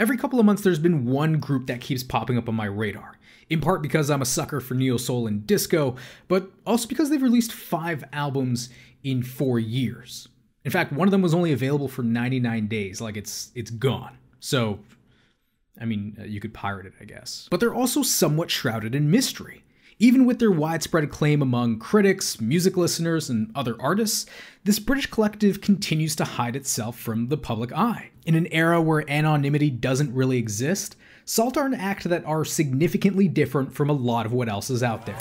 Every couple of months, there's been one group that keeps popping up on my radar. In part because I'm a sucker for neo soul and disco, but also because they've released five albums in four years. In fact, one of them was only available for 99 days, like it's it's gone. So, I mean, uh, you could pirate it, I guess. But they're also somewhat shrouded in mystery. Even with their widespread acclaim among critics, music listeners, and other artists, this British collective continues to hide itself from the public eye. In an era where anonymity doesn't really exist, SAULT are an act that are significantly different from a lot of what else is out there.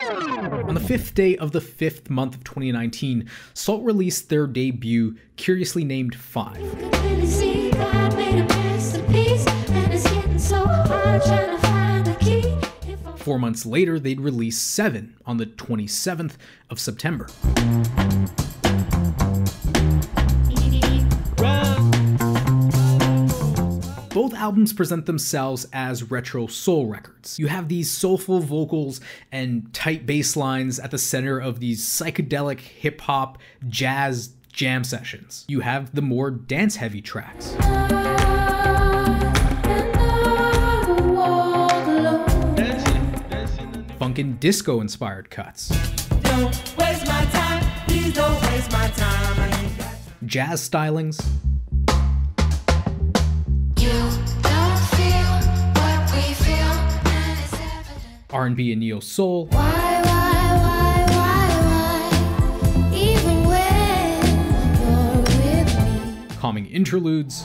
On the fifth day of the fifth month of 2019, SAULT released their debut, curiously named Five. Four months later, they'd release Seven on the 27th of September. Both albums present themselves as retro soul records. You have these soulful vocals and tight bass lines at the center of these psychedelic hip hop jazz jam sessions. You have the more dance heavy tracks. And disco inspired cuts. Jazz stylings. R&B and neo soul. Why, why, why, calming interludes.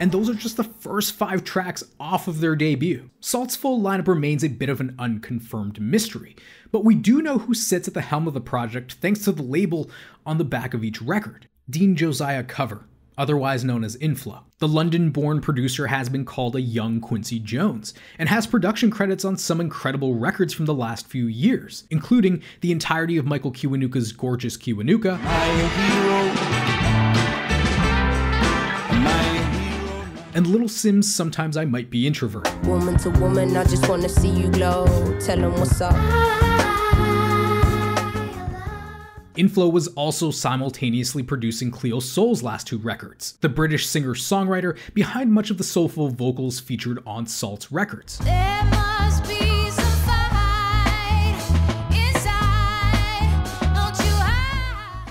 And those are just the first five tracks off of their debut. SAULT's full lineup remains a bit of an unconfirmed mystery, but we do know who sits at the helm of the project thanks to the label on the back of each record Dean Josiah Cover, otherwise known as Inflo. The London born producer has been called a young Quincy Jones, and has production credits on some incredible records from the last few years, including the entirety of Michael Kiwanuka's Gorgeous Kiwanuka. And Little Simz sometimes I might be introverted. Woman to woman, I just wanna see you glow. Tell them what's up. Inflo was also simultaneously producing Cleo Sol's last two records, the British singer songwriter behind much of the soulful vocals featured on SAULT's records.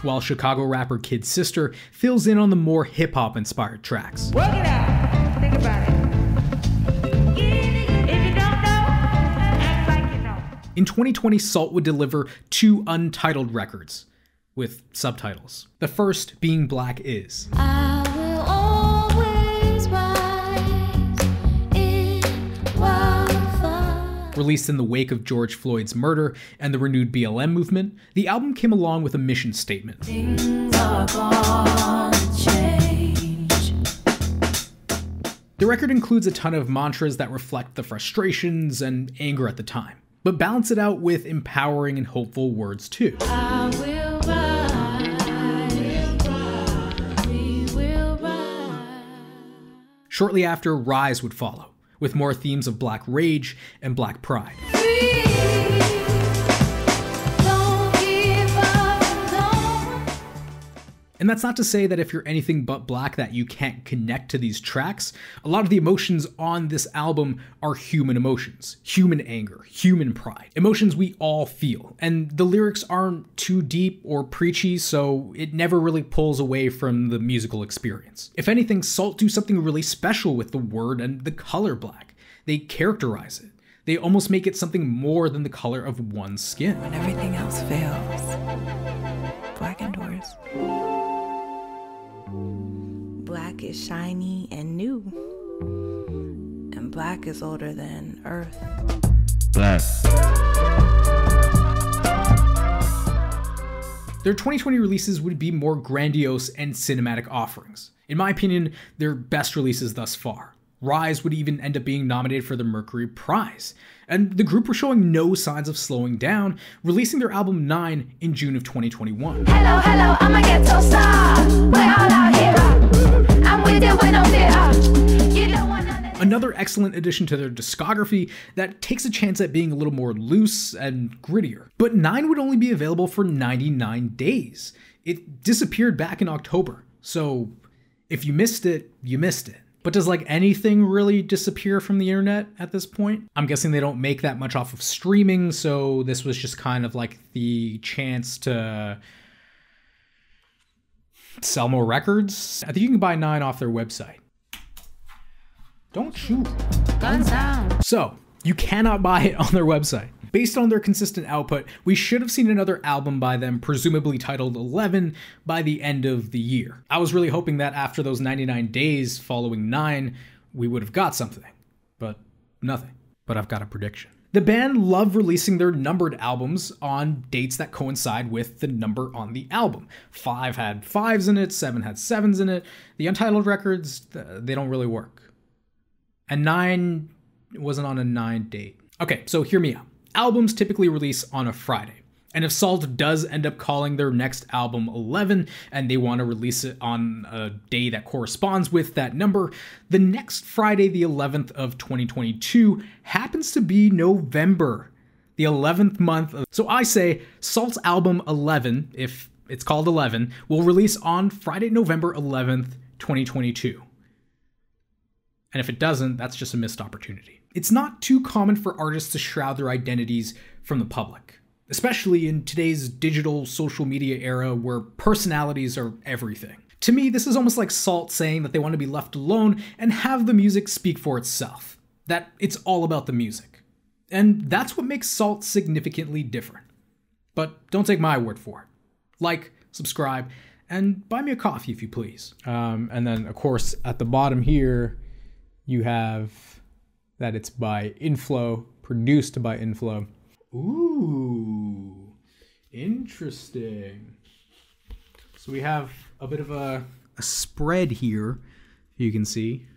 while Chicago rapper Kid Sister fills in on the more hip hop inspired tracks. In 2020, SAULT would deliver two untitled records with subtitles. The first being Black Is. Released in the wake of George Floyd's murder and the renewed BLM movement, the album came along with a mission statement. The record includes a ton of mantras that reflect the frustrations and anger at the time, but balance it out with empowering and hopeful words too. Shortly after, Rise would follow, with more themes of black rage and black pride. And that's not to say that if you're anything but black that you can't connect to these tracks. A lot of the emotions on this album are human emotions, human anger, human pride, emotions we all feel. And the lyrics aren't too deep or preachy, so it never really pulls away from the musical experience. If anything, SAULT do something really special with the word and the color black. They characterize it. They almost make it something more than the color of one's skin. When everything else fails, black endures. Black is shiny and new, and black is older than Earth. Black. Their 2020 releases would be more grandiose and cinematic offerings. In my opinion, their best releases thus far. Rise would even end up being nominated for the Mercury Prize. And the group were showing no signs of slowing down, releasing their album 9 in June of 2021. Hello, hello, I'm a ghetto star. We're all out here. I'm with you when I'm. You don't want Another excellent addition to their discography that takes a chance at being a little more loose and grittier. But 9 would only be available for 99 days it disappeared back in October. So if you missed it, you missed it. But does like anything really disappear from the internet at this point? I'm guessing they don't make that much off of streaming, so this was just kind of like the chance to sell more records. I think you can buy nine off their website. Don't shoot. Guns down. So, you cannot buy it on their website. Based on their consistent output, we should have seen another album by them, presumably titled 11, by the end of the year. I was really hoping that after those 99 days following 9, we would have got something. But nothing. But I've got a prediction. The band love releasing their numbered albums on dates that coincide with the number on the album. Five had fives in it, seven had sevens in it. The untitled records, they don't really work. And nine wasn't on a nine date. Okay, so hear me out. Albums typically release on a Friday. And if SAULT does end up calling their next album 11 and they want to release it on a day that corresponds with that number, the next Friday, the 11th of 2022, happens to be November, the 11th month. Of, so I say SAULT's album 11, if it's called 11, will release on Friday, November 11th, 2022. And if it doesn't, that's just a missed opportunity. It's not too common for artists to shroud their identities from the public, especially in today's digital social media era where personalities are everything. To me, this is almost like SAULT saying that they want to be left alone and have the music speak for itself, that it's all about the music. And that's what makes SAULT significantly different. But don't take my word for it. Like, subscribe, and buy me a coffee if you please. Um, and then, of course, at the bottom here, you have that it's by Inflo, produced by Inflo. Ooh, interesting. So we have a bit of a, a spread here, you can see.